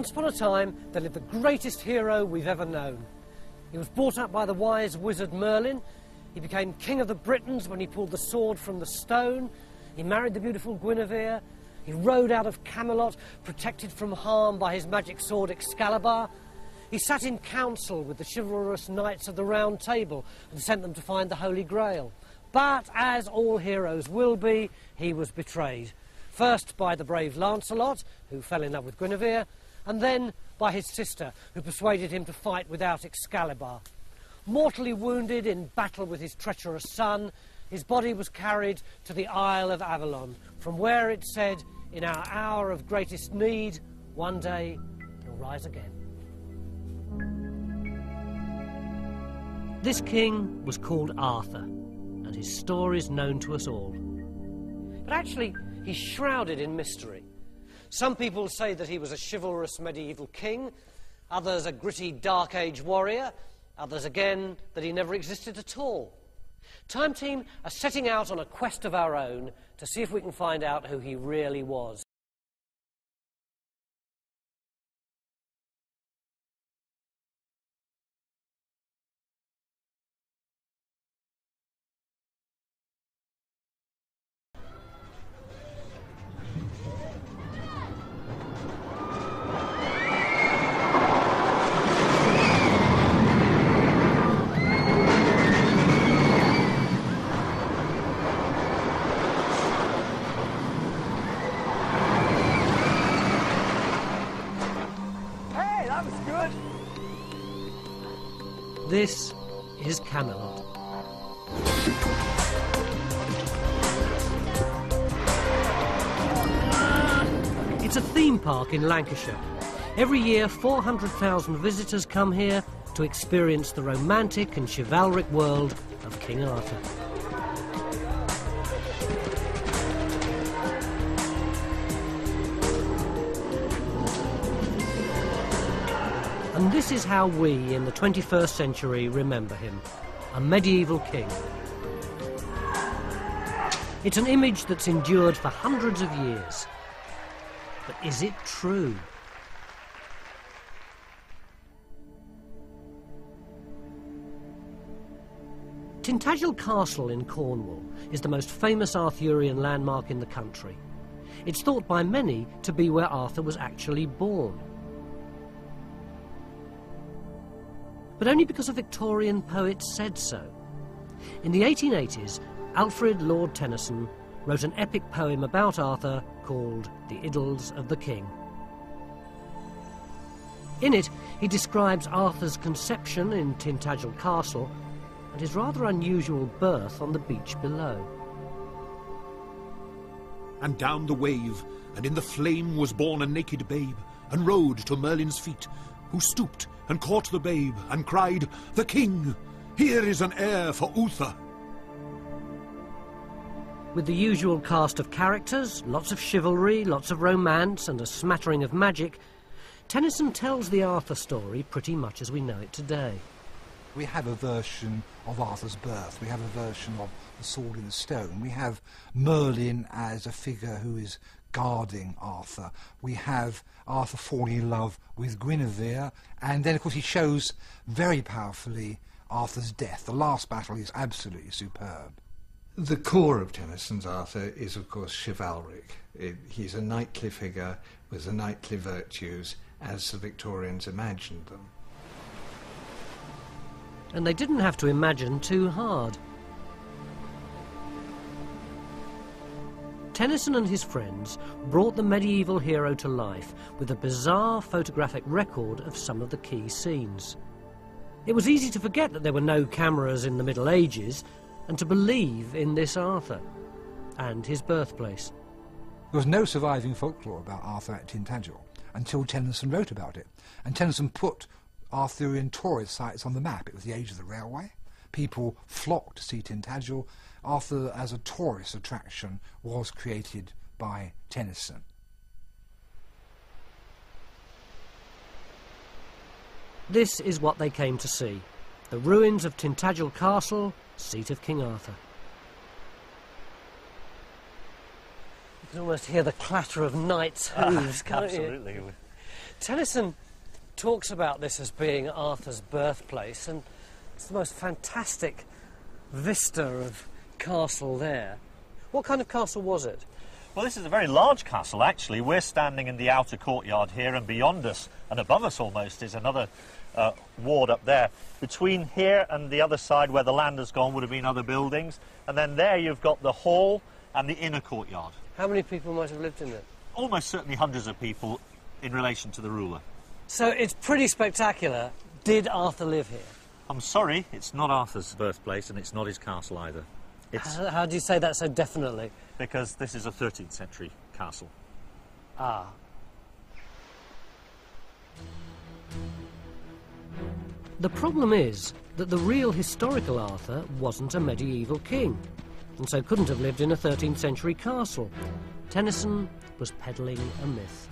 Once upon a time, there lived the greatest hero we've ever known. He was brought up by the wise wizard Merlin. He became king of the Britons when he pulled the sword from the stone. He married the beautiful Guinevere. He rode out of Camelot, protected from harm by his magic sword Excalibur. He sat in council with the chivalrous knights of the Round Table and sent them to find the Holy Grail. But, as all heroes will be, he was betrayed. First by the brave Lancelot, who fell in love with Guinevere, and then by his sister, who persuaded him to fight without Excalibur. Mortally wounded in battle with his treacherous son, his body was carried to the Isle of Avalon, from where it said, in our hour of greatest need, one day he'll rise again. This king was called Arthur, and his story is known to us all. But actually, he's shrouded in mystery. Some people say that he was a chivalrous medieval king, others a gritty Dark Age warrior, others again that he never existed at all. Time Team are setting out on a quest of our own to see if we can find out who he really was. This is Camelot. It's a theme park in Lancashire. Every year, 400,000 visitors come here to experience the romantic and chivalric world of King Arthur. This is how we, in the 21st century, remember him a medieval king. It's an image that's endured for hundreds of years. But is it true? Tintagel Castle in Cornwall is the most famous Arthurian landmark in the country. It's thought by many to be where Arthur was actually born. But only because a Victorian poet said so. In the 1880s, Alfred Lord Tennyson wrote an epic poem about Arthur called The Idylls of the King. In it, he describes Arthur's conception in Tintagel Castle and his rather unusual birth on the beach below. And down the wave, and in the flame was born a naked babe, and rode to Merlin's feet, who stooped and caught the babe, and cried, The king! Here is an heir for Uther! With the usual cast of characters, lots of chivalry, lots of romance, and a smattering of magic, Tennyson tells the Arthur story pretty much as we know it today. We have a version of Arthur's birth. We have a version of the sword in the stone. We have Merlin as a figure who is guarding Arthur. We have Arthur falling in love with Guinevere. And then, of course, he shows very powerfully Arthur's death. The last battle is absolutely superb. The core of Tennyson's Arthur is, of course, chivalric. It, he's a knightly figure with the knightly virtues as the Victorians imagined them. And they didn't have to imagine too hard. Tennyson and his friends brought the medieval hero to life with a bizarre photographic record of some of the key scenes. It was easy to forget that there were no cameras in the Middle Ages and to believe in this Arthur and his birthplace. There was no surviving folklore about Arthur at Tintagel until Tennyson wrote about it. And Tennyson put Arthurian tourist sites on the map. It was the age of the railway. People flocked to see Tintagel. Arthur, as a tourist attraction, was created by Tennyson. This is what they came to see the ruins of Tintagel Castle, seat of King Arthur. You can almost hear the clatter of knights' ah, hooves, can't you? Absolutely. Tennyson talks about this as being Arthur's birthplace, and it's the most fantastic vista of castle there. What kind of castle was it? Well, this is a very large castle, actually. We're standing in the outer courtyard here, and beyond us, and above us almost, is another uh, ward up there. Between here and the other side, where the land has gone, would have been other buildings. And then there you've got the hall and the inner courtyard. How many people might have lived in it? Almost certainly hundreds of people in relation to the ruler. So it's pretty spectacular. Did Arthur live here? I'm sorry, it's not Arthur's birthplace, and it's not his castle either. It's How, how do you say that so definitely? because this is a 13th century castle. Ah. The problem is that the real historical Arthur wasn't a medieval king, and so couldn't have lived in a 13th century castle. Tennyson was peddling a myth.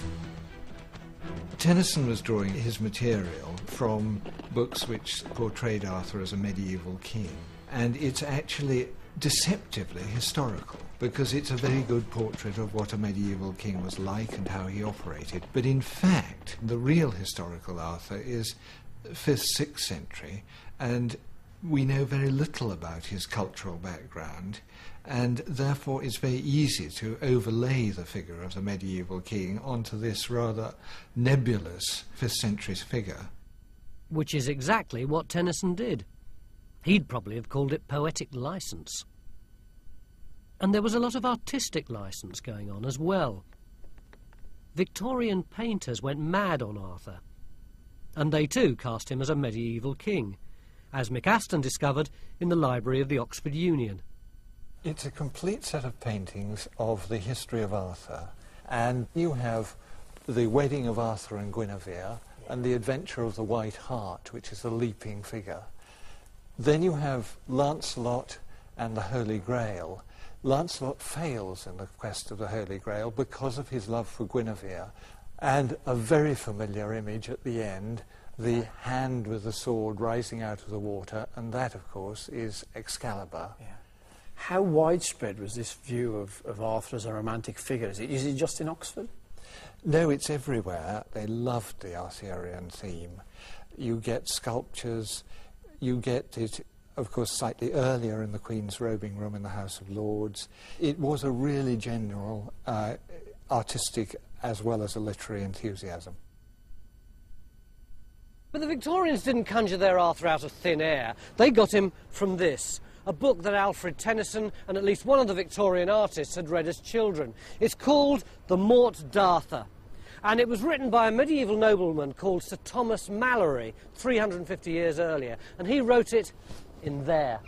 Tennyson was drawing his material from books which portrayed Arthur as a medieval king, and it's actually deceptively historical because it's a very good portrait of what a medieval king was like and how he operated. But in fact, the real historical Arthur is 5th, 6th century, and we know very little about his cultural background, and therefore it's very easy to overlay the figure of the medieval king onto this rather nebulous 5th century figure. Which is exactly what Tennyson did. He'd probably have called it poetic license. And there was a lot of artistic license going on as well. Victorian painters went mad on Arthur. And they too cast him as a medieval king, as Mick Aston discovered in the library of the Oxford Union. It's a complete set of paintings of the history of Arthur, and you have the wedding of Arthur and Guinevere, and the adventure of the White Hart, which is a leaping figure. Then you have Lancelot and the Holy Grail. Lancelot fails in the quest of the Holy Grail because of his love for Guinevere, and a very familiar image at the end, the hand with the sword rising out of the water, and that, of course, is Excalibur. How widespread was this view of, of Arthur as a romantic figure? Is it, is it just in Oxford? No, it's everywhere. They loved the Arthurian theme. You get sculptures, you get it, of course, slightly earlier in the Queen's robing room in the House of Lords. It was a really general uh, artistic as well as a literary enthusiasm. But the Victorians didn't conjure their Arthur out of thin air. They got him from this, a book that Alfred Tennyson and at least one of the Victorian artists had read as children. It's called The Morte d'Arthur. And it was written by a medieval nobleman called Sir Thomas Malory 350 years earlier. And he wrote it in there.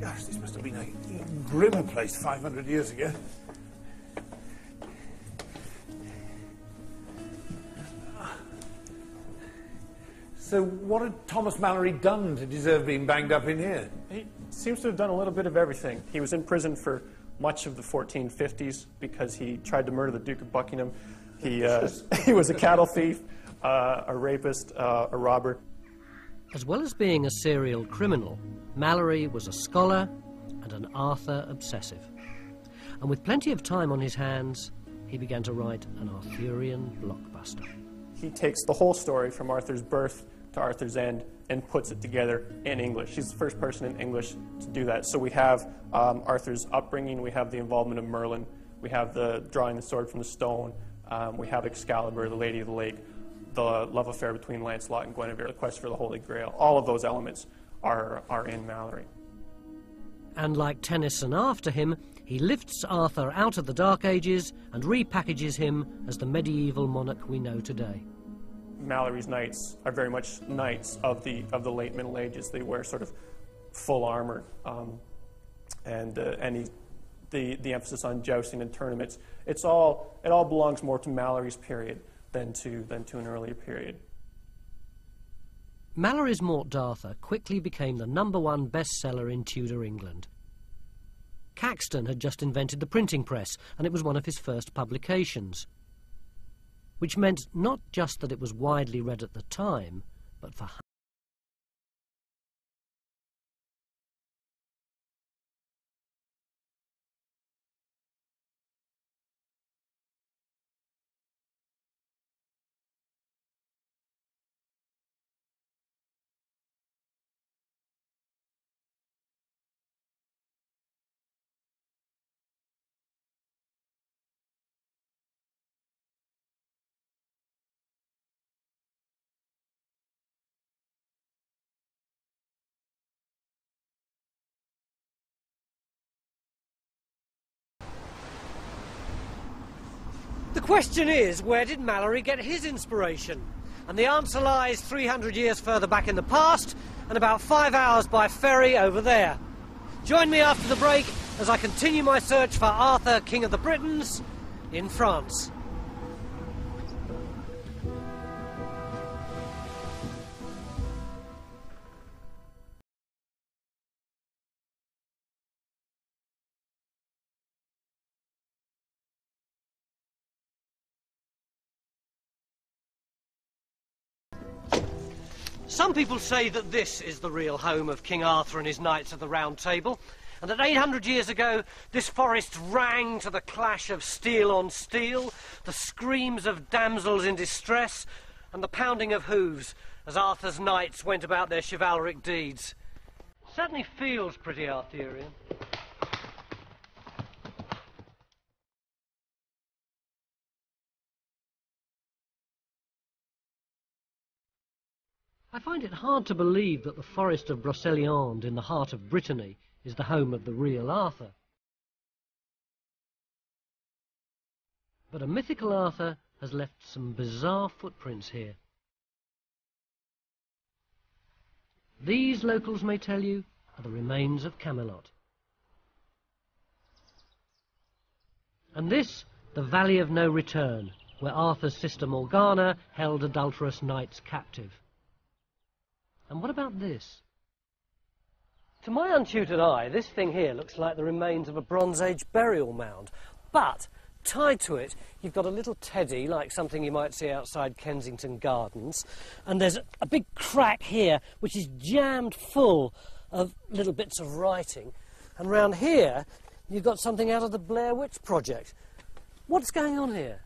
Gosh, this must have been a grim place 500 years ago. So, what had Thomas Malory done to deserve being banged up in here? He seems to have done a little bit of everything. He was in prison for much of the 1450s because he tried to murder the Duke of Buckingham. He, uh, he was a cattle thief, uh, a rapist, uh, a robber. As well as being a serial criminal, Malory was a scholar and an Arthur obsessive. And with plenty of time on his hands, he began to write an Arthurian blockbuster. He takes the whole story from Arthur's birth to Arthur's end and puts it together in English. He's the first person in English to do that. So we have um, Arthur's upbringing, we have the involvement of Merlin, we have the drawing the sword from the stone, um, we have Excalibur, the Lady of the Lake, the love affair between Lancelot and Guinevere, the quest for the Holy Grail. All of those elements are, are in Malory. And like Tennyson after him, he lifts Arthur out of the Dark Ages and repackages him as the medieval monarch we know today. Malory's knights are very much knights of the of the late Middle Ages. They wear sort of full armor, um, and uh, and he, the the emphasis on jousting and tournaments. It's all it all belongs more to Malory's period than to than to an earlier period. Malory's Morte d'Arthur quickly became the number one bestseller in Tudor England. Caxton had just invented the printing press, and it was one of his first publications which meant not just that it was widely read at the time, but for question is, where did Malory get his inspiration? And the answer lies 300 years further back in the past and about five hours by ferry over there. Join me after the break as I continue my search for Arthur, King of the Britons, in France. Some people say that this is the real home of King Arthur and his knights of the Round Table, and that 800 years ago this forest rang to the clash of steel on steel, the screams of damsels in distress, and the pounding of hooves as Arthur's knights went about their chivalric deeds. Certainly feels pretty Arthurian. I find it hard to believe that the forest of Broceliande in the heart of Brittany is the home of the real Arthur. But a mythical Arthur has left some bizarre footprints here. These locals may tell you are the remains of Camelot. And this, the Valley of No Return, where Arthur's sister Morgana held adulterous knights captive. And what about this? To my untutored eye, this thing here looks like the remains of a Bronze Age burial mound. But tied to it, you've got a little teddy, like something you might see outside Kensington Gardens. And there's a big crack here, which is jammed full of little bits of writing. And round here, you've got something out of the Blair Witch Project. What's going on here?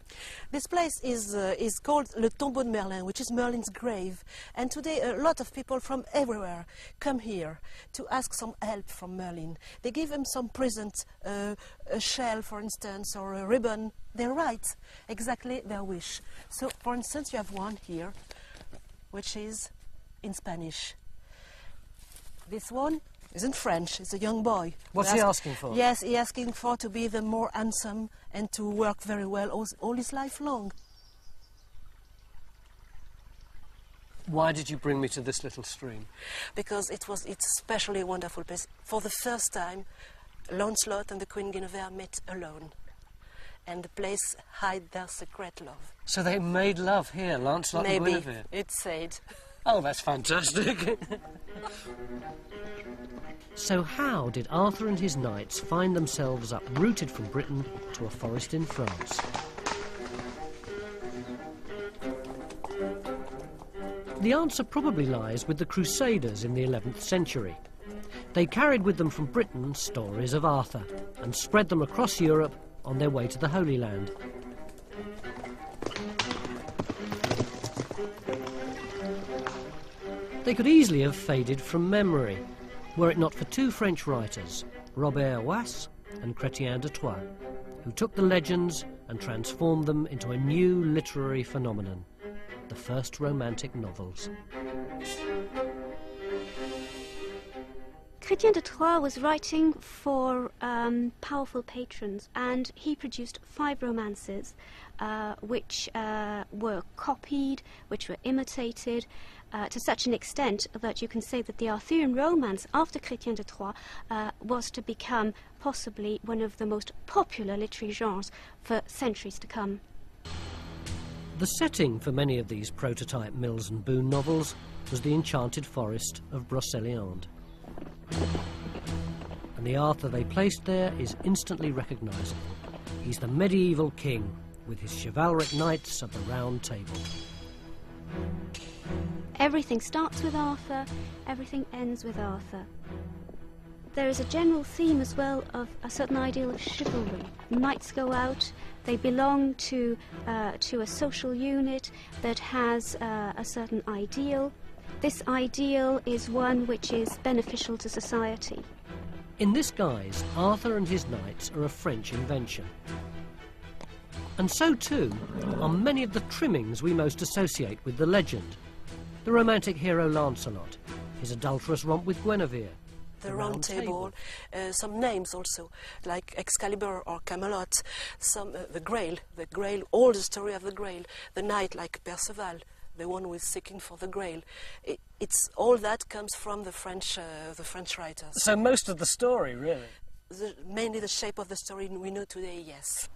This place is, uh, is called Le Tombeau de Merlin, which is Merlin's grave. And today a lot of people from everywhere come here to ask some help from Merlin. They give him some present, uh, a shell, for instance, or a ribbon. They write exactly their wish. So, for instance, you have one here, which is in Spanish. This one is in French. It's a young boy. What's he asking for? Yes, he's asking for to be the more handsome and to work very well all, all his life long. Why did you bring me to this little stream? Because it was it's especially a wonderful place. For the first time, Lancelot and the Queen Guinevere met alone. And the place hide their secret love. So they made love here, Lancelot Maybe and Guinevere. it's said. Oh, that's fantastic. so how did Arthur and his knights find themselves uprooted from Britain to a forest in France? The answer probably lies with the Crusaders in the 11th century. They carried with them from Britain stories of Arthur and spread them across Europe on their way to the Holy Land. They could easily have faded from memory, were it not for two French writers, Robert Wace and Chrétien de Troyes, who took the legends and transformed them into a new literary phenomenon, the first romantic novels. Chrétien de Troyes was writing for um, powerful patrons, and he produced five romances, uh, which uh, were copied, which were imitated, uh, to such an extent that you can say that the Arthurian romance after Chrétien de Troyes uh, was to become possibly one of the most popular literary genres for centuries to come. The setting for many of these prototype Mills and Boon novels was the enchanted forest of Broceliande. And the Arthur they placed there is instantly recognisable. He's the medieval king with his chivalric knights of the Round Table. Everything starts with Arthur, everything ends with Arthur. There is a general theme as well of a certain ideal of chivalry. Knights go out, they belong to, uh, to a social unit that has uh, a certain ideal. This ideal is one which is beneficial to society. In this guise, Arthur and his knights are a French invention. And so too are many of the trimmings we most associate with the legend. The romantic hero Lancelot, his adulterous romp with Guinevere, the, The round, Round table, Uh, some names also, like Excalibur or Camelot, some uh, the Grail, the Grail, all the story of the Grail, the knight like Perceval, the one who is seeking for the Grail. It, it's all that comes from the French, uh, the French writers. So most of the story, really. The, mainly the shape of the story we know today, yes.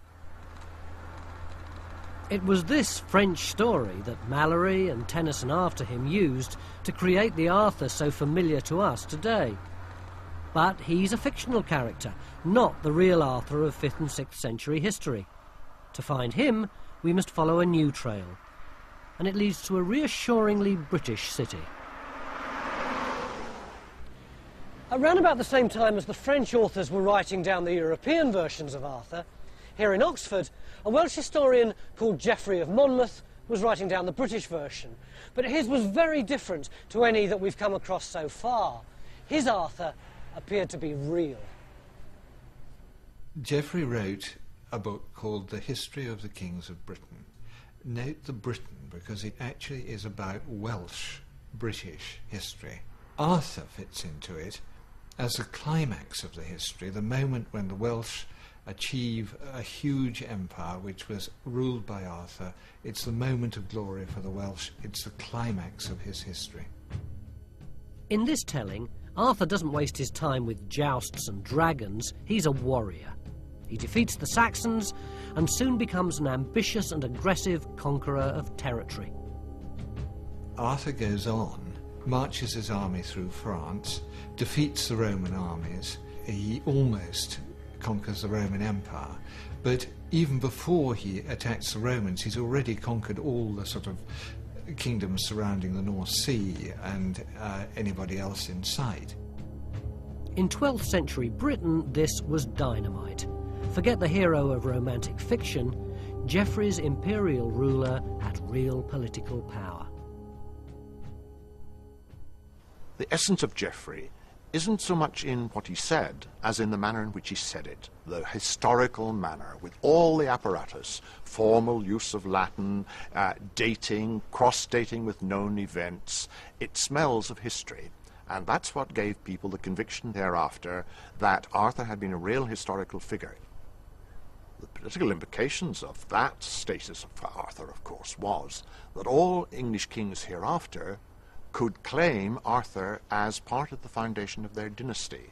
It was this French story that Malory and Tennyson after him used to create the Arthur so familiar to us today. But he's a fictional character, not the real Arthur of 5th and 6th century history. To find him, we must follow a new trail, and it leads to a reassuringly British city. Around about the same time as the French authors were writing down the European versions of Arthur, here in Oxford, a Welsh historian called Geoffrey of Monmouth was writing down the British version. But his was very different to any that we've come across so far. His Arthur appeared to be real. Geoffrey wrote a book called The History of the Kings of Britain. Note the Britain because it actually is about Welsh British history. Arthur fits into it as the climax of the history, the moment when the Welsh achieve a huge empire which was ruled by Arthur. It's the moment of glory for the Welsh. It's the climax of his history. In this telling, Arthur doesn't waste his time with jousts and dragons, he's a warrior. He defeats the Saxons and soon becomes an ambitious and aggressive conqueror of territory. Arthur goes on, marches his army through France, defeats the Roman armies. He almost conquers the Roman Empire. But even before he attacks the Romans, he's already conquered all the sort of kingdoms surrounding the North Sea and uh, anybody else in sight. In 12th century Britain, this was dynamite. Forget the hero of romantic fiction, Geoffrey's imperial ruler had real political power. The essence of Geoffrey isn't so much in what he said as in the manner in which he said it, the historical manner, with all the apparatus, formal use of Latin, uh, dating, cross-dating with known events. It smells of history. And that's what gave people the conviction thereafter that Arthur had been a real historical figure. The political implications of that status for Arthur, of course, was that all English kings hereafter could claim Arthur as part of the foundation of their dynasty.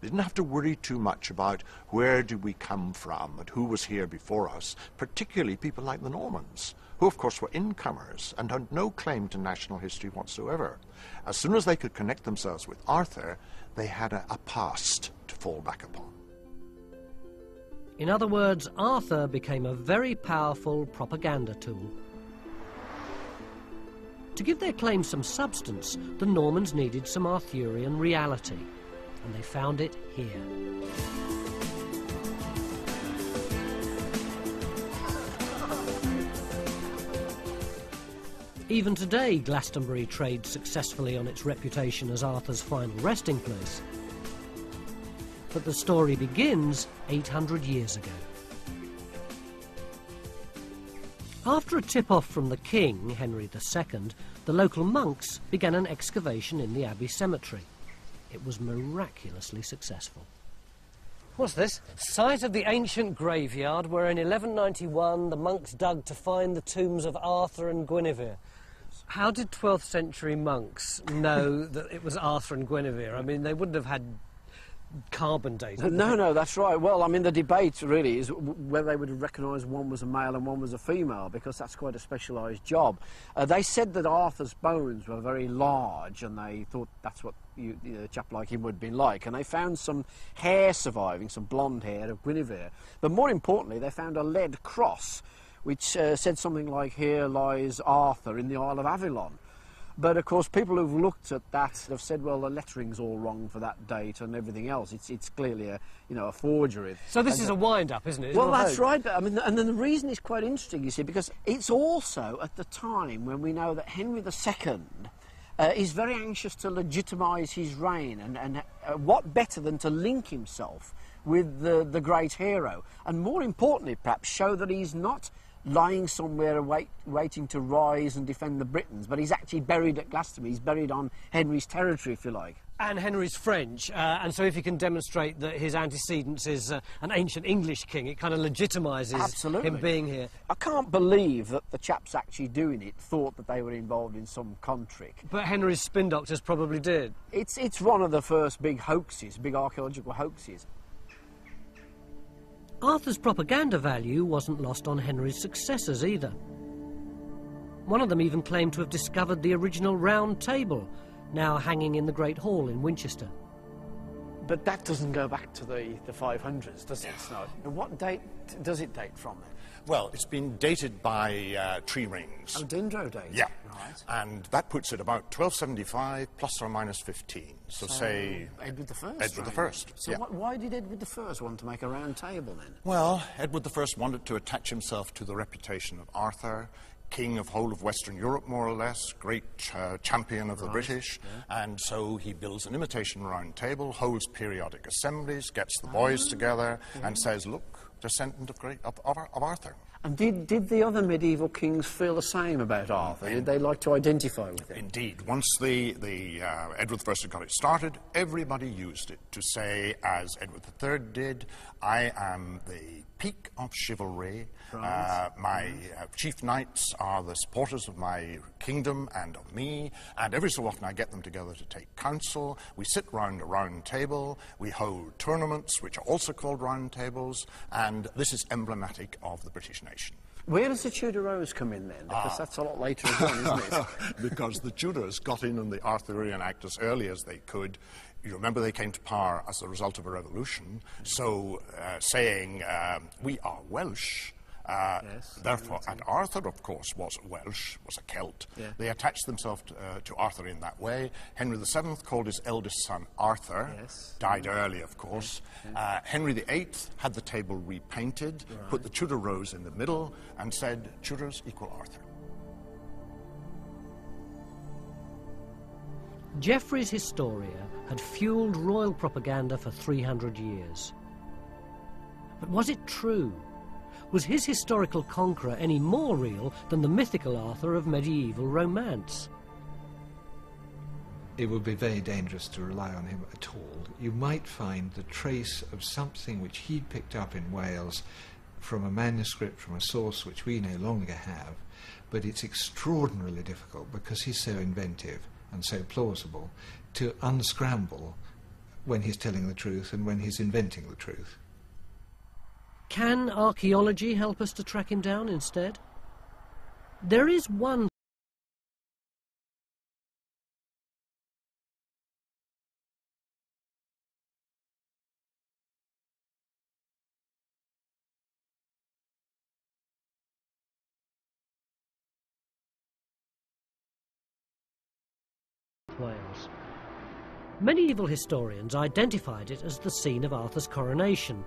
They didn't have to worry too much about where did we come from and who was here before us, particularly people like the Normans, who of course were incomers and had no claim to national history whatsoever. As soon as they could connect themselves with Arthur, they had a, a past to fall back upon. In other words, Arthur became a very powerful propaganda tool. To give their claims some substance, the Normans needed some Arthurian reality, and they found it here. Even today, Glastonbury trades successfully on its reputation as Arthur's final resting place. But the story begins 800 years ago. After a tip-off from the king, Henry II, the local monks began an excavation in the abbey cemetery. It was miraculously successful. What's this? Site of the ancient graveyard where in 1191 the monks dug to find the tombs of Arthur and Guinevere. How did 12th century monks know that it was Arthur and Guinevere? I mean, they wouldn't have had carbon dating. No, no, that's right. Well, I mean, the debate really is whether they would recognise one was a male and one was a female, because that's quite a specialised job. Uh, they said that Arthur's bones were very large, and they thought that's what you, you know, a chap like him would have been like. And they found some hair surviving, some blonde hair of Guinevere. But more importantly, they found a lead cross, which uh, said something like, "Here lies Arthur in the Isle of Avalon." But of course, people who've looked at that have said, well, the lettering's all wrong for that date and everything else. It's, it's clearly a, you know, a forgery. So this And is the- a wind-up, isn't it? It's well, that's right. But, I mean, and then the reason is quite interesting, you see, because it's also at the time when we know that Henry II uh, is very anxious to legitimise his reign, and, and uh, what better than to link himself with the, the great hero, and more importantly, perhaps, show that he's not lying somewhere await, waiting to rise and defend the Britons, but he's actually buried at Glastonbury. He's buried on Henry's territory, if you like. And Henry's French, uh, and so if you can demonstrate that his antecedents is uh, an ancient English king, it kind of legitimises Absolutely. him being here. I can't believe that the chaps actually doing it thought that they were involved in some con trick. But Henry's spin doctors probably did. It's, it's one of the first big hoaxes, big archaeological hoaxes. Arthur's propaganda value wasn't lost on Henry's successors either. One of them even claimed to have discovered the original round table, now hanging in the Great Hall in Winchester. But that doesn't go back to the, the 500s, does it, No. What date does it date from then? Well, it's been dated by uh, tree rings. Oh, Dendro date? Yeah. Right. And that puts it about 1275 plus or minus 15. So, say. Edward the First. Edward right? First, So yeah. what, why did Edward the First want to make a round table then? Well, Edward I wanted to attach himself to the reputation of Arthur, king of whole of Western Europe, more or less, great uh, champion of the British, and so he builds an imitation round table, holds periodic assemblies, gets the boys together, and says, "Look, descendant of great of, of, of Arthur." And did, did the other medieval kings feel the same about Arthur? Did they like to identify with him? Indeed, once the, the uh, Edward I had got it started, everybody used it to say, as Edward III did, I am the peak of chivalry. Uh, my uh, chief knights are the supporters of my kingdom and of me, and every so often I get them together to take counsel. We sit round a round table, we hold tournaments, which are also called round tables, and this is emblematic of the British nation. Where does the Tudor Rose come in then? Because that's a lot later as well, isn't it? because the Tudors got in on the Arthurian Act as early as they could. You remember they came to power as a result of a revolution, so uh, saying, um, We are Welsh. Uh, therefore, and Arthur, of course, was Welsh, was a Celt. Yeah. They attached themselves to, uh, to Arthur in that way. Henry VII called his eldest son Arthur, Yes. died early, of course. Uh, Henry VIII had the table repainted, put the Tudor rose in the middle, and said, Tudors equal Arthur. Geoffrey's Historia had fueled royal propaganda for 300 years. But was it true? Was his historical conqueror any more real than the mythical Arthur of medieval romance? it would be very dangerous to rely on him at all. You might find the trace of something which he'd picked up in Wales from a manuscript, from a source which we no longer have, but it's extraordinarily difficult because he's so inventive and so plausible to unscramble when he's telling the truth and when he's inventing the truth. Can archaeology help us to track him down instead? There is one Wales. Medieval historians identified it as the scene of Arthur's coronation,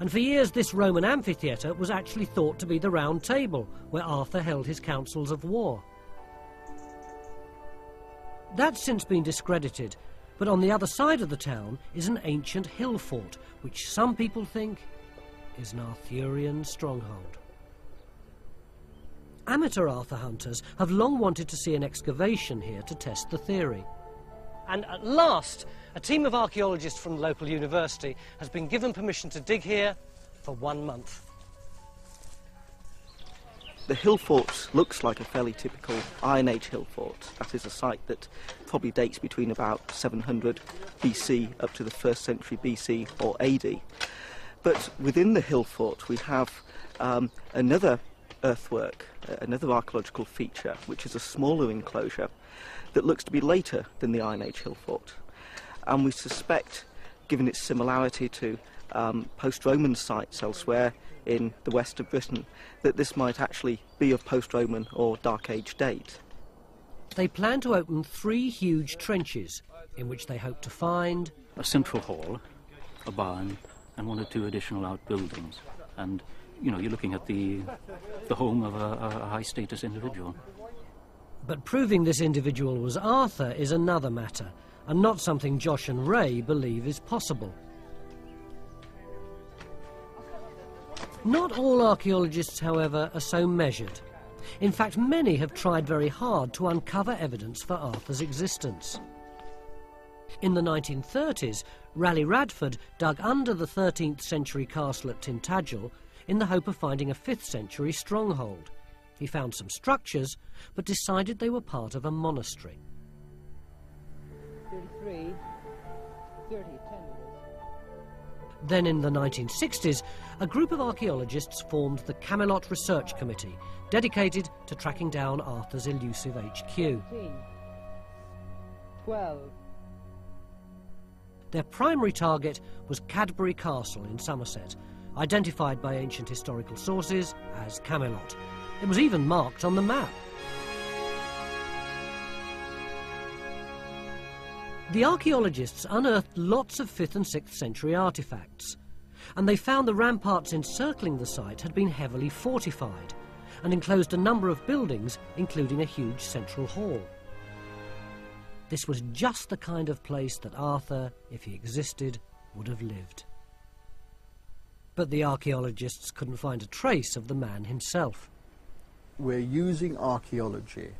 and for years this Roman amphitheatre was actually thought to be the Round Table, where Arthur held his councils of war. That's since been discredited, but on the other side of the town is an ancient hill fort, which some people think is an Arthurian stronghold. Amateur Arthur hunters have long wanted to see an excavation here to test the theory. And at last, a team of archaeologists from the local university has been given permission to dig here for one month. The hill fort looks like a fairly typical Iron Age hill fort. That is a site that probably dates between about 700 BC up to the 1st century BC or AD. But within the hill fort, we have um, another earthwork, another archaeological feature, which is a smaller enclosure that looks to be later than the Iron Age hill fort. And we suspect, given its similarity to um, post Roman sites elsewhere in the west of Britain, that this might actually be of post Roman or Dark Age date. They plan to open three huge trenches in which they hope to find a central hall, a barn, and one or two additional outbuildings. And, you know, you're looking at the, the home of a, a high status individual. But proving this individual was Arthur is another matter, and not something Josh and Ray believe is possible. Not all archaeologists, however, are so measured. In fact, many have tried very hard to uncover evidence for Arthur's existence. In the 1930s, Ralegh Radford dug under the 13th century castle at Tintagel in the hope of finding a 5th century stronghold. He found some structures, but decided they were part of a monastery. 33, 30, 10 Then in the 1960s, a group of archaeologists formed the Camelot Research Committee, dedicated to tracking down Arthur's elusive HQ. 13, 12, Their primary target was Cadbury Castle in Somerset, identified by ancient historical sources as Camelot. It was even marked on the map. The archaeologists unearthed lots of 5th and 6th century artifacts, and they found the ramparts encircling the site had been heavily fortified and enclosed a number of buildings, including a huge central hall. This was just the kind of place that Arthur, if he existed, would have lived. But the archaeologists couldn't find a trace of the man himself. We're using archaeology,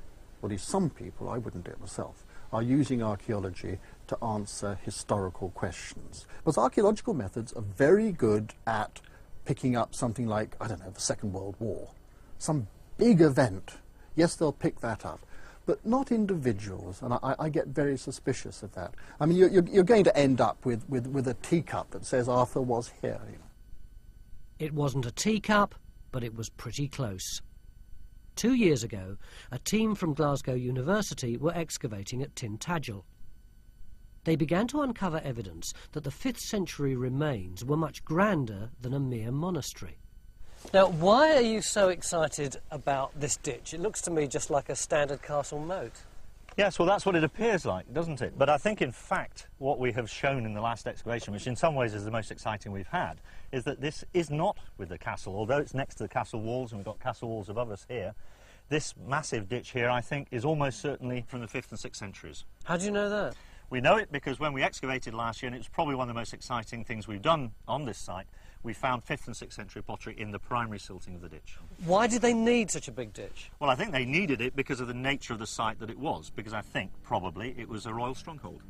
or at least some people, I wouldn't do it myself, are using archaeology to answer historical questions. Because archaeological methods are very good at picking up something like, I don't know, the Second World War, some big event. Yes, they'll pick that up but not individuals, and I, I, get very suspicious of that. I mean, you're, you're, going to end up with, with, with a teacup that says Arthur was here. You know. It wasn't a teacup, but it was pretty close. Two years ago, a team from Glasgow University were excavating at Tintagel. They began to uncover evidence that the 5th century remains were much grander than a mere monastery. Now, why are you so excited about this ditch? It looks to me just like a standard castle moat. Yes, well, that's what it appears like, doesn't it? But I think, in fact, what we have shown in the last excavation, which in some ways is the most exciting we've had, is that this is not with the castle. Although it's next to the castle walls, and we've got castle walls above us here, this massive ditch here, I think, is almost certainly from the 5th and 6th centuries. How do you know that? We know it because when we excavated last year, and it was probably one of the most exciting things we've done on this site, we found 5th and 6th century pottery in the primary silting of the ditch. Why did they need such a big ditch? Well, I think they needed it because of the nature of the site that it was, because I think probably it was a royal stronghold.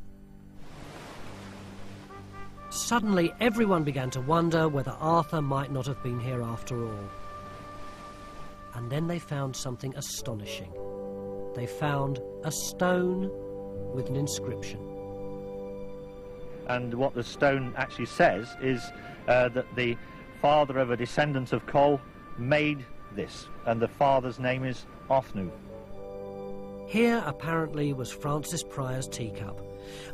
Suddenly, everyone began to wonder whether Arthur might not have been here after all. And then they found something astonishing. They found a stone with an inscription. And what the stone actually says is uh, that the father of a descendant of Cole made this, and the father's name is Othnu. Here, apparently, was Francis Pryor's teacup,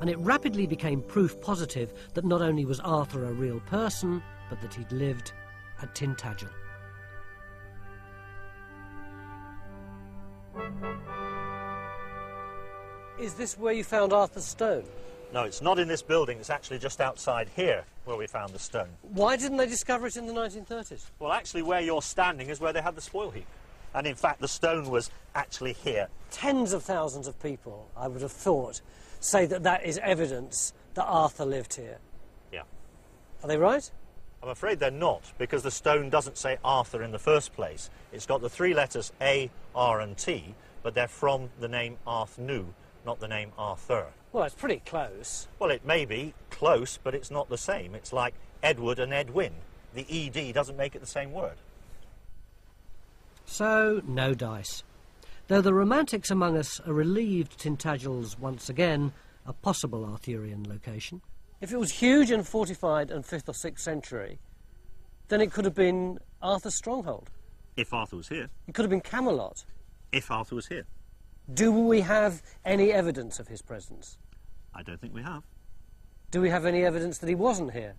and it rapidly became proof positive that not only was Arthur a real person, but that he'd lived at Tintagel. Is this where you found Arthur's stone? No, it's not in this building. It's actually just outside here where we found the stone. Why didn't they discover it in the 1930s? Well, actually, where you're standing is where they had the spoil heap. And in fact, the stone was actually here. Tens of thousands of people, I would have thought, say that that is evidence that Arthur lived here. Yeah. Are they right? I'm afraid they're not, because the stone doesn't say Arthur in the first place. It's got the three letters A, R, and T, but they're from the name Arthnu, not the name Arthur. Well, it's pretty close. Well, it may be close, but it's not the same. It's like Edward and Edwin. The ED doesn't make it the same word. So, no dice. Though the romantics among us are relieved Tintagel's once again a possible Arthurian location. If it was huge and fortified in 5th or 6th century, then it could have been Arthur's stronghold. If Arthur was here. It could have been Camelot. If Arthur was here. Do we have any evidence of his presence? I don't think we have. Do we have any evidence that he wasn't here?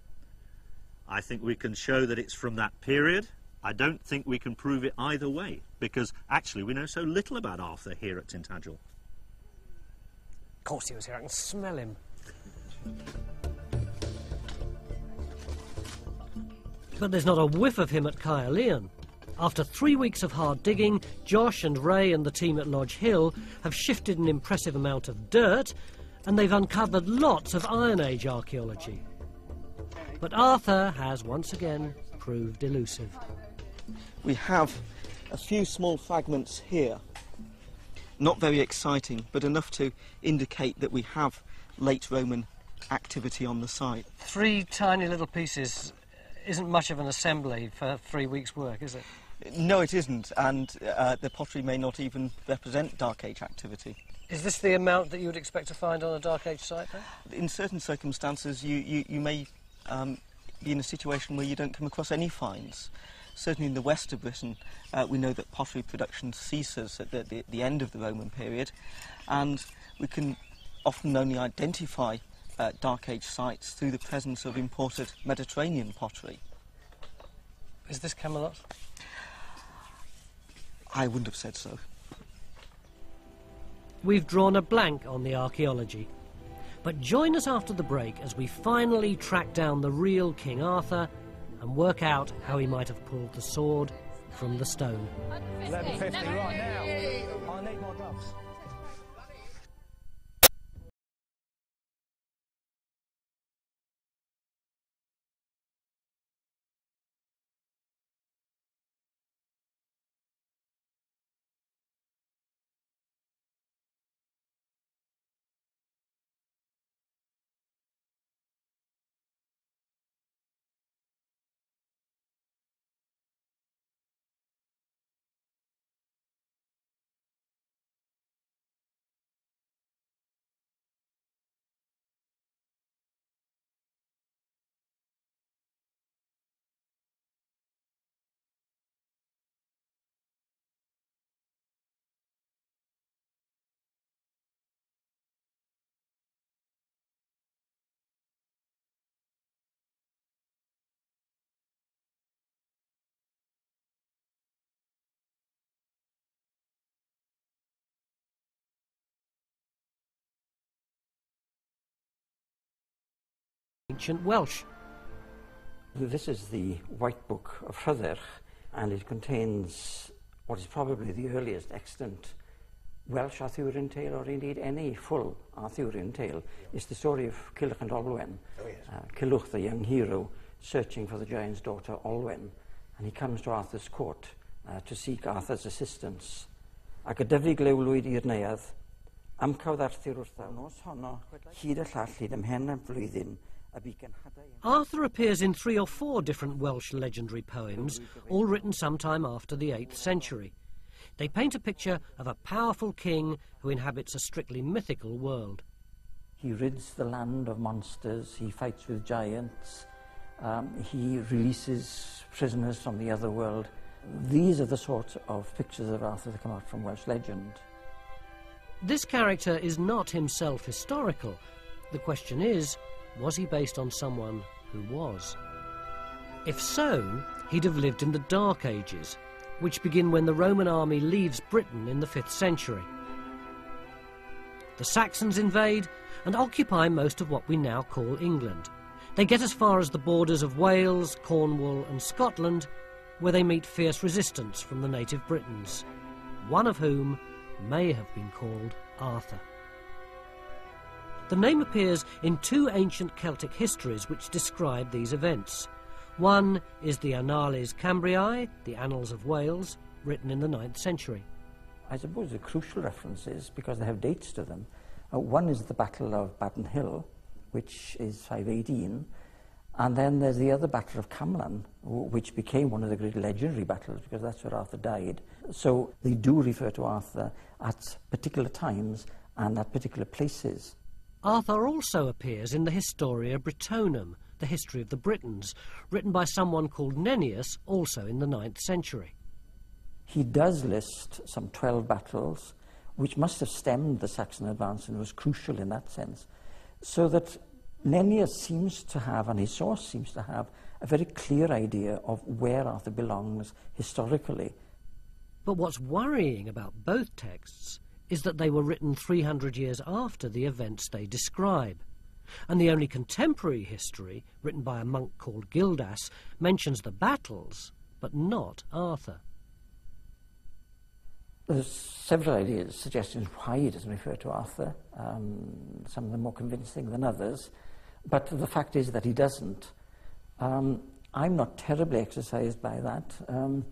I think we can show that it's from that period. I don't think we can prove it either way, because actually we know so little about Arthur here at Tintagel. Of course he was here, I can smell him. But there's not a whiff of him at Caerleon. After three weeks of hard digging, Josh and Ray and the team at Lodge Hill have shifted an impressive amount of dirt and they've uncovered lots of Iron Age archaeology. But Arthur has once again proved elusive. We have a few small fragments here. Not very exciting, but enough to indicate that we have late Roman activity on the site. Three tiny little pieces isn't much of an assembly for three weeks' work, is it? No, it isn't, and uh, the pottery may not even represent Dark Age activity. Is this the amount that you would expect to find on a Dark Age site, then? In certain circumstances, you, you, you may um, be in a situation where you don't come across any finds. Certainly in the west of Britain, uh, we know that pottery production ceases at the, the, the end of the Roman period, and we can often only identify uh, Dark Age sites through the presence of imported Mediterranean pottery. Is this Camelot? I wouldn't have said so. We've drawn a blank on the archaeology. But join us after the break as we finally track down the real King Arthur and work out how he might have pulled the sword from the stone. 1150 right now. I need my gloves. ancient Welsh. This is the White Book of Rhydderch and it contains what is probably the earliest extant Welsh Arthurian tale or indeed any full Arthurian tale. It's the story of Cilwch and Olwen. Oh, yes. uh, Cilwch, the young hero, searching for the giant's daughter Olwen and he comes to Arthur's court uh, to seek Arthur's assistance. Ac y dyfu glewlwyd i'r neuadd, amcawdd Arthur wrth nos honno, hyd y llall hyd ymhen y flwyddyn, Arthur appears in three or four different Welsh legendary poems, all written sometime after the 8th century. They paint a picture of a powerful king who inhabits a strictly mythical world. He rids the land of monsters, he fights with giants, um, he releases prisoners from the other world. These are the sort of pictures of Arthur that come out from Welsh legend. This character is not himself historical. The question is, was he based on someone who was? If so, he'd have lived in the Dark Ages, which begin when the Roman army leaves Britain in the 5th century. The Saxons invade and occupy most of what we now call England. They get as far as the borders of Wales, Cornwall, and Scotland, where they meet fierce resistance from the native Britons, one of whom may have been called Arthur. The name appears in two ancient Celtic histories which describe these events. One is the Annales Cambriae, the Annals of Wales, written in the 9th century. I suppose the crucial references, because they have dates to them, uh, one is the Battle of Badon Hill, which is 518, and then there's the other Battle of Camlan, which became one of the great legendary battles, because that's where Arthur died. So they do refer to Arthur at particular times and at particular places. Arthur also appears in the Historia Britonum, the history of the Britons, written by someone called Nennius, also in the 9th century. He does list some 12 battles, which must have stemmed the Saxon advance and was crucial in that sense. So that Nennius seems to have, and his source seems to have, a very clear idea of where Arthur belongs historically. But what's worrying about both texts is that they were written 300 years after the events they describe. And the only contemporary history, written by a monk called Gildas, mentions the battles, but not Arthur. There's several ideas, suggestions why he doesn't refer to Arthur, um, some of them more convincing than others, but the fact is that he doesn't. Um, I'm not terribly exercised by that. Um,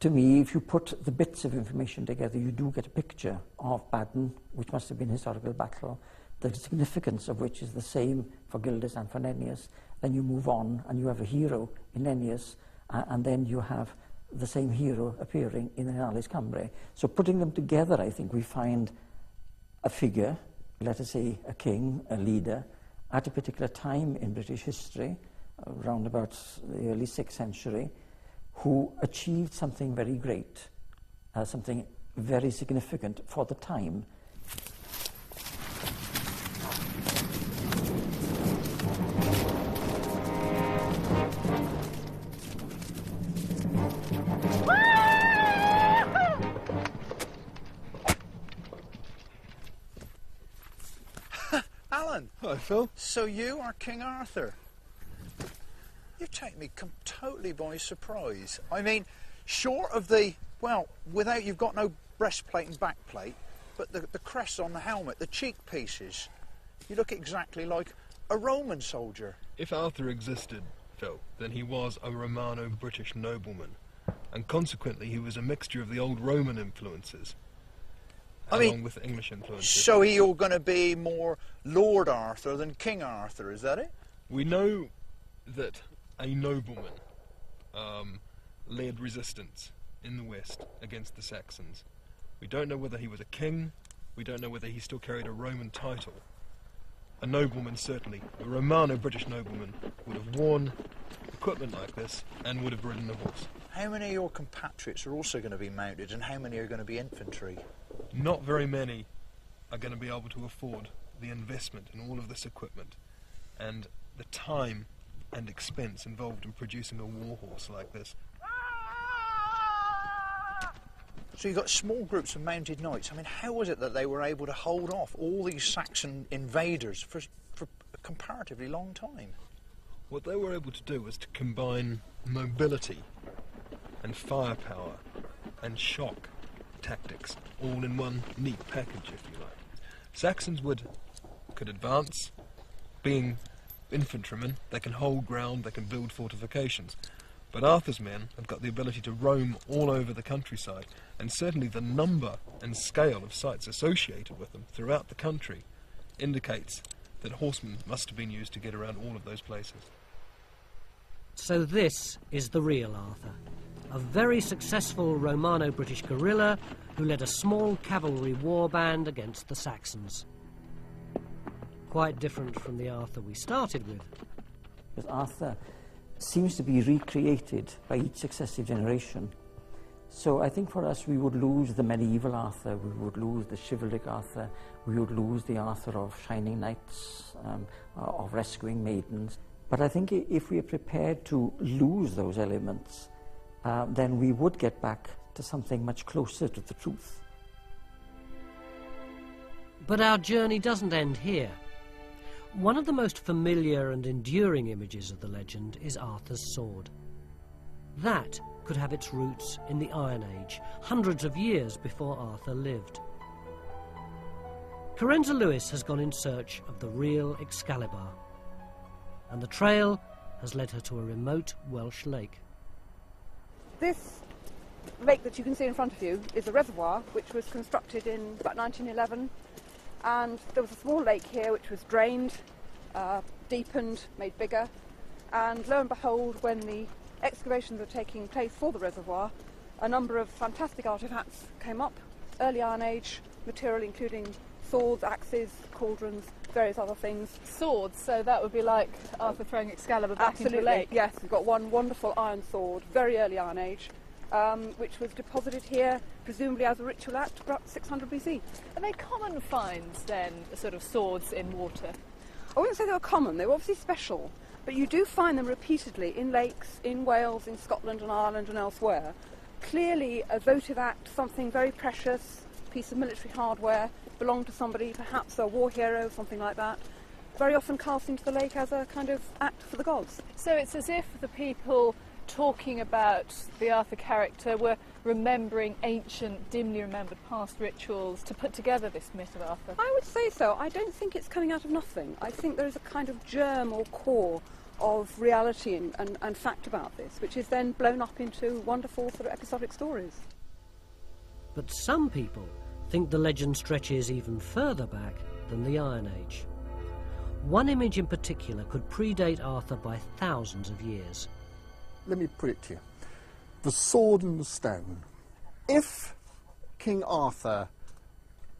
to me, if you put the bits of information together, you do get a picture of Badon, which must have been a historical battle, the significance of which is the same for Gildas and for Nennius. Then you move on and you have a hero in Nennius, uh, and then you have the same hero appearing in Annales Cambriae. So putting them together, I think we find a figure, let us say a king, a leader, at a particular time in British history, around about the early 6th century, who achieved something very great, uh, something very significant for the time. Alan. Hello, Phil. So you are King Arthur. You take me totally by surprise. I mean, short of the well, without you've got no breastplate and backplate, but the, the crest on the helmet, the cheek pieces, you look exactly like a Roman soldier. If Arthur existed, Phil, then he was a Romano-British nobleman, and consequently he was a mixture of the old Roman influences, I along mean, with English influences. So you're going to be more Lord Arthur than King Arthur, is that it? We know that a nobleman um, led resistance in the west against the Saxons. We don't know whether he was a king. We don't know whether he still carried a Roman title. A nobleman, certainly, a Romano-British nobleman, would have worn equipment like this and would have ridden a horse. How many of your compatriots are also going to be mounted, and how many are going to be infantry? Not very many are going to be able to afford the investment in all of this equipment and the time and expense involved in producing a warhorse like this. So you've got small groups of mounted knights. I mean, how was it that they were able to hold off all these Saxon invaders for, for a comparatively long time? What they were able to do was to combine mobility and firepower and shock tactics all in one neat package, if you like. Saxons would could advance, being infantrymen, they can hold ground, they can build fortifications. But Arthur's men have got the ability to roam all over the countryside, and certainly the number and scale of sites associated with them throughout the country indicates that horsemen must have been used to get around all of those places. So this is the real Arthur, a very successful Romano-British guerrilla who led a small cavalry war band against the Saxons. Quite different from the Arthur we started with. Because Arthur seems to be recreated by each successive generation. So I think for us, we would lose the medieval Arthur, we would lose the chivalric Arthur, we would lose the Arthur of shining knights, um, uh, of rescuing maidens. But I think if we are prepared to lose those elements, uh, then we would get back to something much closer to the truth. But our journey doesn't end here. One of the most familiar and enduring images of the legend is Arthur's sword. That could have its roots in the Iron Age, hundreds of years before Arthur lived. Carenza Lewis has gone in search of the real Excalibur, and the trail has led her to a remote Welsh lake. This lake that you can see in front of you is a reservoir which was constructed in about 1911 and there was a small lake here which was drained, uh, deepened, made bigger and lo and behold when the excavations were taking place for the reservoir a number of fantastic artefacts came up, early Iron Age material including swords, axes, cauldrons, various other things. Swords, so that would be like Arthur throwing Excalibur back Absolutely, into a lake. yes. We've got one wonderful iron sword, very early Iron Age, um, which was deposited here, presumably as a ritual act, about 600 BC. Are they common finds then, sort of swords in water? I wouldn't say they were common, they were obviously special, but you do find them repeatedly in lakes, in Wales, in Scotland and Ireland and elsewhere. Clearly a votive act, something very precious, piece of military hardware, belonged to somebody, perhaps a war hero, something like that. Very often cast into the lake as a kind of act for the gods. So it's as if the people talking about the Arthur character we're remembering ancient, dimly remembered past rituals to put together this myth of Arthur. I would say so. I don't think it's coming out of nothing. I think there is a kind of germ or core of reality and, and, and fact about this, which is then blown up into wonderful sort of episodic stories. But some people think the legend stretches even further back than the Iron Age. One image in particular could predate Arthur by thousands of years. Let me put it to you. The sword and the stone. If King Arthur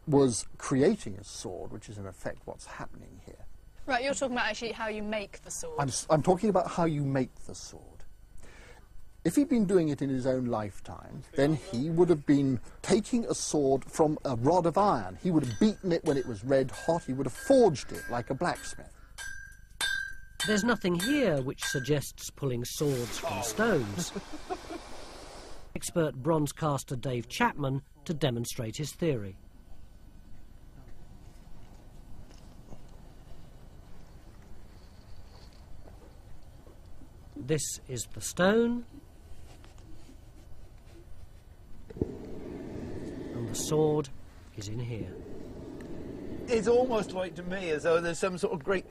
was creating a sword, which is in effect what's happening here, Right, you're talking about actually how you make the sword. I'm, I'm talking about how you make the sword. If he'd been doing it in his own lifetime, then he would have been taking a sword from a rod of iron. He would have beaten it when it was red hot. He would have forged it like a blacksmith. There's nothing here which suggests pulling swords from oh. stones. Expert bronze caster Dave Chapman to demonstrate his theory. This is the stone. And the sword is in here. It's almost like to me as though there's some sort of great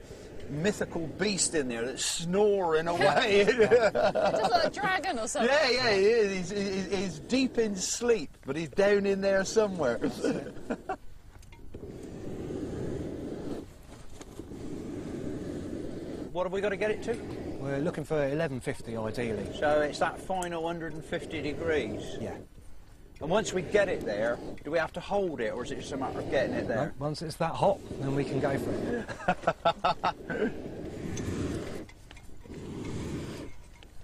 mythical beast in there that's snoring away. Just like a dragon or something. Yeah, yeah, he is. He's, he's, he's deep in sleep, but he's down in there somewhere. What have we got to get it to? We're looking for 1150 ideally. So it's that final 150 degrees? Yeah. And once we get it there, do we have to hold it, or is it just a matter of getting it No, there? once it's that hot, then we can go for it.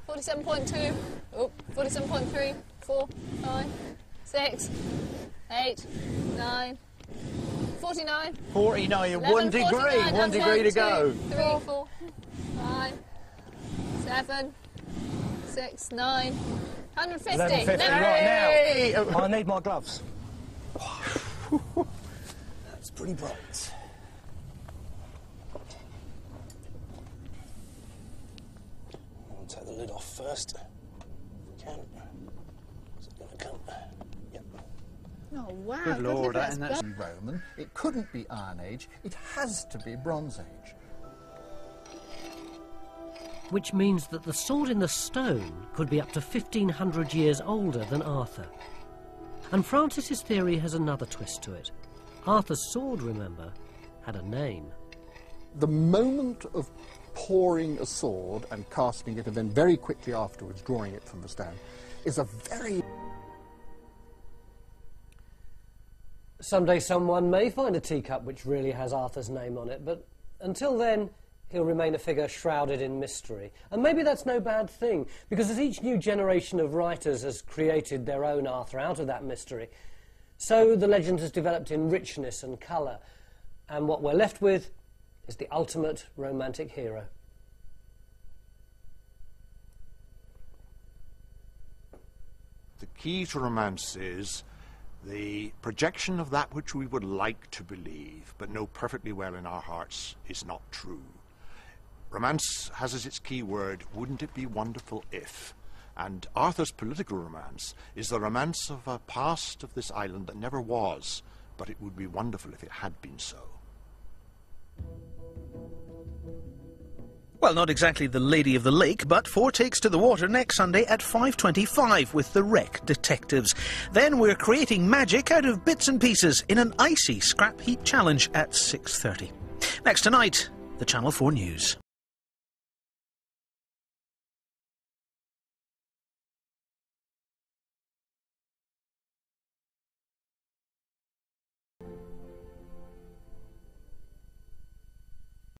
Forty-seven point two. Oh, 47.3, 4, 5, 6, 8, 9, 49. 49, 11, one degree, 49, one that's degree to two, go. Three, four, five, seven, six, nine, 150. 1150 Yay! right now. I need my gloves. That's pretty bright. I'll take the lid off first. If we can. Is it going to come? Yep. Oh, wow. Good Lord, look and that's- Roman. It couldn't be Iron Age. It has to be Bronze Age. Which means that the sword in the stone could be up to 1500 years older than Arthur. And Francis's theory has another twist to it. Arthur's sword, remember, had a name. The moment of pouring a sword and casting it, and then very quickly afterwards drawing it from the stone, is a very Someday someone may find a teacup which really has Arthur's name on it, but until then, he'll remain a figure shrouded in mystery. And maybe that's no bad thing, because as each new generation of writers has created their own Arthur out of that mystery, so the legend has developed in richness and colour, and what we're left with is the ultimate romantic hero. The key to romance is the projection of that which we would like to believe, but know perfectly well in our hearts is not true. Romance has as its key word, wouldn't it be wonderful if? And Arthur's political romance is the romance of a past of this island that never was, but it would be wonderful if it had been so. Well, not exactly the Lady of the Lake, but four takes to the water next Sunday at 5.25 with the Wreck Detectives. Then we're creating magic out of bits and pieces in an icy scrap heap challenge at 6.30. Next tonight, the Channel 4 News.